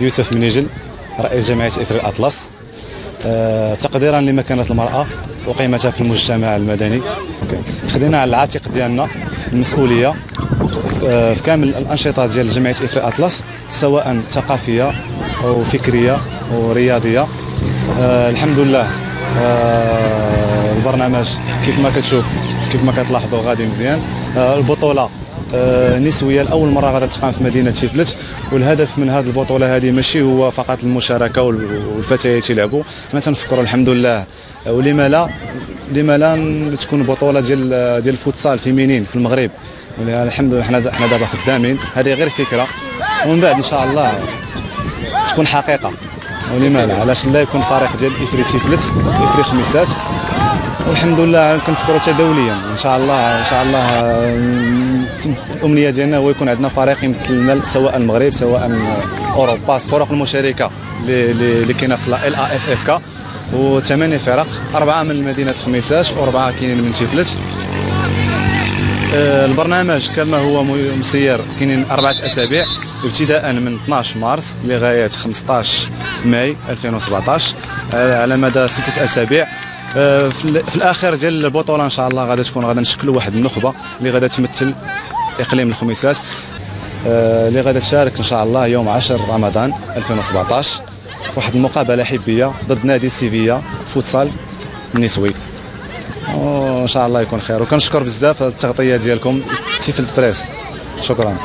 يوسف منيجل رئيس جمعية افريق الأطلس. آه، تقديرا لمكانه المرأة وقيمتها في المجتمع المدني. خدينا على العاتق ديالنا المسؤولية آه، في كامل الأنشطة ديال جمعية افريق اطلس سواء ثقافية أو فكرية ورياضيه آه، الحمد لله البرنامج كيف ما كتشوف كيف ما كتلاحظوا غادي مزيان. البطولة نسوية لأول مرة غادي تقام في مدينة تيفلت والهدف من هذه البطولة هذه ماشي هو فقط المشاركة وال- والفتيات يلعبوا حنا تنفكروا الحمد لله. آه، ولما لا لما لا تكون بطولة ديال ديال ال futsal féminin في المغرب. الحمد لله حنا حنا دابا خدامين. هذه غير فكرة. ومن بعد إن شاء الله تكون حقيقة. ولما لا. علاش لا يكون فريق ديال افريق تيفلت افريق خميسات. والحمد لله كنفكروا حتى دوليا. إن شاء الله إن شاء الله آه، الأمنية ديالنا هو يكون عندنا فريق يمثل لنا سواء المغرب سواء أوروبا. الفرق المشاركة اللي كاينة في ال اف اف كا وثمانية فرق أربعة من مدينة خميسات وأربعة كاينين من تيفلت آه، البرنامج كما هو مسير كاينين أربعة أسابيع ابتداء من 12 مارس لغاية 15 ماي 2017 آه، على مدى ستة أسابيع. آه، في ال- في الآخر ديال البطولة إن شاء الله غادي تكون غادي نشكلوا واحد النخبة اللي غادي تمثل إقليم الخميسات آه، اللي غادي تشارك إن شاء الله يوم 10 رمضان 2017 في واحد المقابلة حبية ضد نادي سيفيا فوتسال النسوي. وان شاء الله يكون خير. وكنشكر بزاف التغطية ديالكم تيفلت بريس. شكرا.